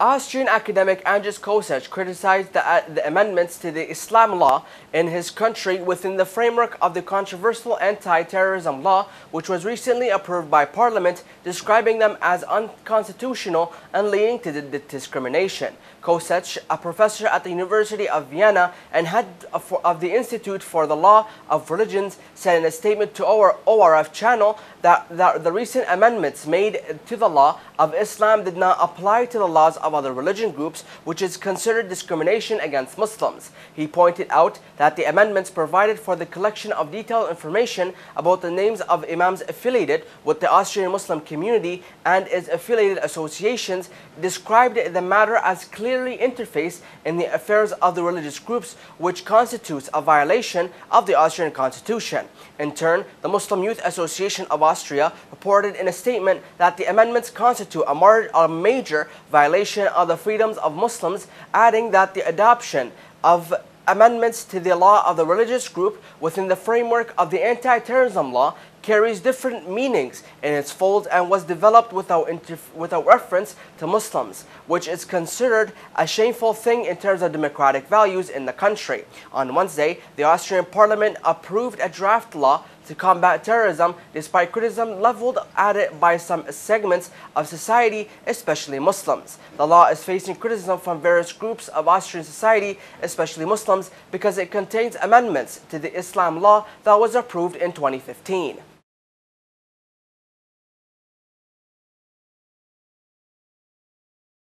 Austrian academic Andreas Koetsch criticized the, uh, the, amendments to the Islam law in his country within the framework of the controversial anti-terrorism law, which was recently approved by parliament, describing them as unconstitutional and leading to discrimination. Koetsch, a professor at the University of Vienna and head of, of the Institute for the Law of Religions, said in a statement to our ORF channel that, that the recent amendments made to the law of Islam did not apply to the laws of of other religion groups, which is considered discrimination against Muslims. He pointed out that the amendments provided for the collection of detailed information about the names of imams affiliated with the Austrian Muslim community and its affiliated associations described the matter as clearly interfaced in the affairs of the religious groups, which constitutes a violation of the Austrian constitution. In turn, the Muslim Youth Association of Austria reported in a statement that the amendments constitute a, a major violation of the freedoms of Muslims, adding that the adoption of amendments to the law of the religious group within the framework of the anti-terrorism law carries different meanings in its folds and was developed without, without reference to Muslims, which is considered a shameful thing in terms of democratic values in the country. On Wednesday, the Austrian parliament approved a draft law to combat terrorism despite criticism leveled at it by some segments of society, especially Muslims. The law is facing criticism from various groups of Austrian society, especially Muslims, because it contains amendments to the Islam law that was approved in 2015.